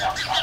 Yeah.